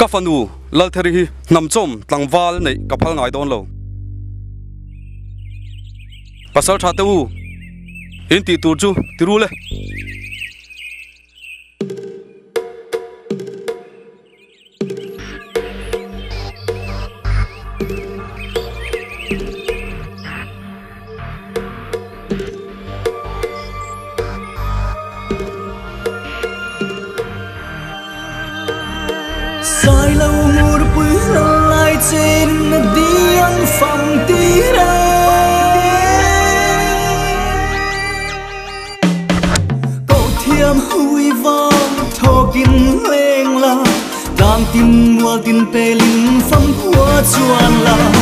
ka fanu lal theri hi nam chom tlangwal nei ka phal ngai don lo pasal tha tu in ti chú, chu tiru le sai lâu mùa bụi lại trên đi ăn phòng tí ra cậu thiêm hui vong, thô kinh lên là đang tin mua tin bê linh phong của chuan là.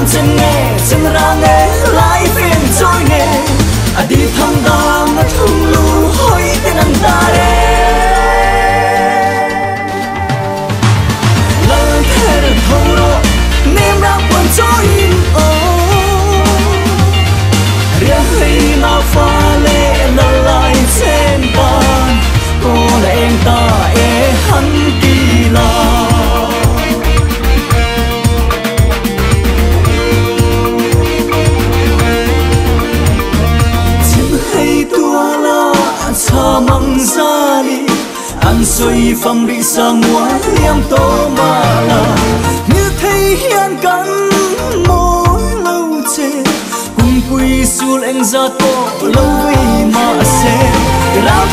ំសឹងងេសឹងរង ăn xoay phong bị xa mua liam tô mà là như thấy hiên cắn mối lâu chê cùng quy xu lên ra tô lâu vì mà xe. Rao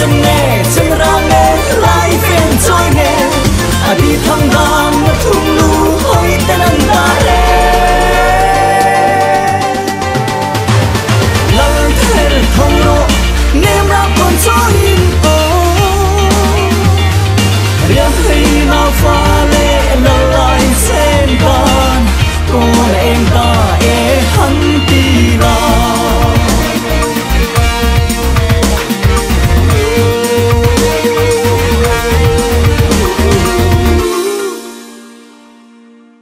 tonight